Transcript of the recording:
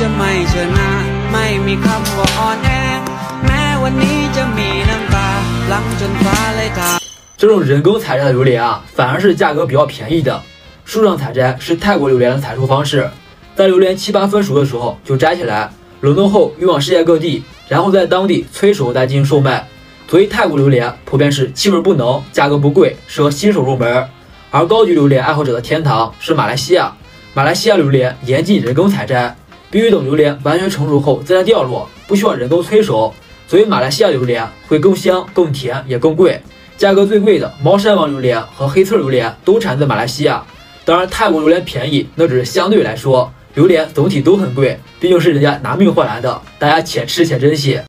จะไม่เชิญหน้าไม่มีคำว่าอ่อนแอ แม้วันนี้จะมีน้ำตาหลังจนฟ้าเลยทา 这种人工采摘的榴莲啊，反而是价格比较便宜的。树上采摘是泰国榴莲的采收方式，在榴莲七八分熟的时候就摘起来，冷冻后运往世界各地，然后在当地催熟再进行售卖。所以泰国榴莲普遍是气味不浓，价格不贵，适合新手入门。而高级榴莲爱好者的天堂是马来西亚，马来西亚榴莲严禁人工采摘， 必须等榴莲完全成熟后自然掉落，不需要人工催熟。所以马来西亚榴莲会更香、更甜，也更贵。价格最贵的猫山王榴莲和黑刺榴莲都产自马来西亚。当然，泰国榴莲便宜，那只是相对来说，榴莲总体都很贵，毕竟是人家拿命换来的，大家且吃且珍惜。